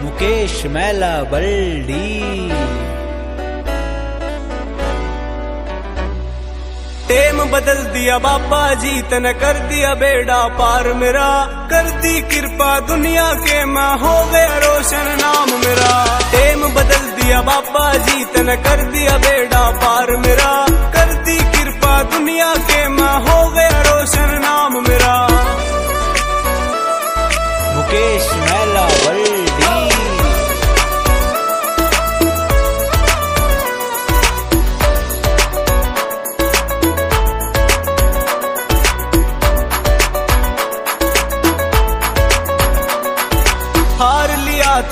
मुकेश मैला बल्डी। टेम बदल दिया बाबा जी, तन कर दिया बेड़ा पार मेरा। कर दी कृपा दुनिया के, मैं हो गया रोशन नाम मेरा। टेम बदल दिया बाबा जी, तन कर दिया बेड़ा पार मेरा। कर दी कृपा दुनिया के, मैं हो गया रोशन नाम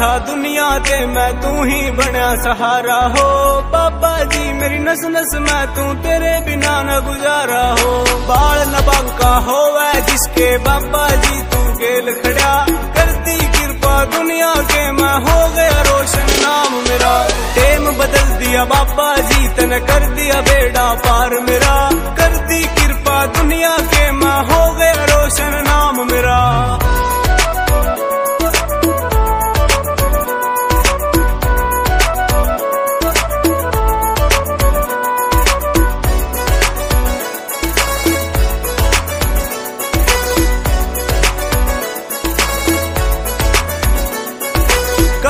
था दुनिया ते मैं तू ही बनया सहारा हो। बाबा जी, मेरी नस नस, मैं तू तेरे बिना न गुजारा हो। बाल न बांका हो वै जिसके बाबा जी, तू गेल खड़ा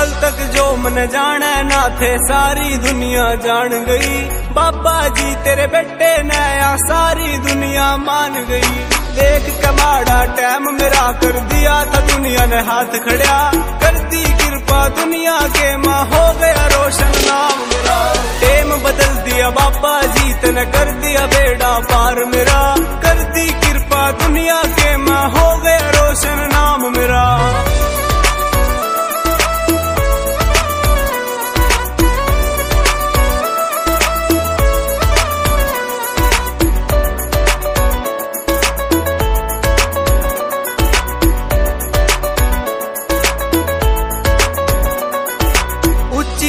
कल तक जो मन जाने ना थे सारी दुनिया जान गई बाबा जी तेरे बेटे नया सारी दुनिया मान गई देख कमाड़ा टैम मेरा कर दिया था दुनिया ने हाथ खड़ा कर दी कृपा दुनिया के माँ हो गया रोशन नाम मेरा टेम बदल दिया बाबा जी तने कर दिया बेड़ा पार मेरा कर दी कृपा दुनिया के माँ हो गया रोशन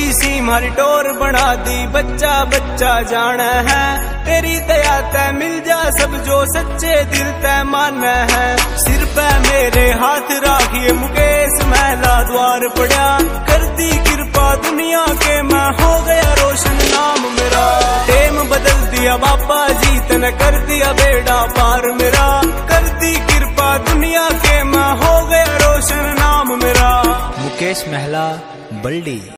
ऊँची सी मारी डोर बना दी, बच्चा बच्चा जाना है। तेरी दया तय मिल जा, सब जो सच्चे दिल तय माना है। सिर पे मेरे हाथ राखिए, मुकेश महला द्वार पड़ा कर दी कृपा दुनिया के, मैं हो गया रोशन नाम मेरा। टेम बदल दिया बाबा जी तने कर दिया बेड़ा पार मेरा। कर दी कृपा दुनिया के, मैं हो गया रोशन नाम मेरा। मुकेश महला, बल्डी।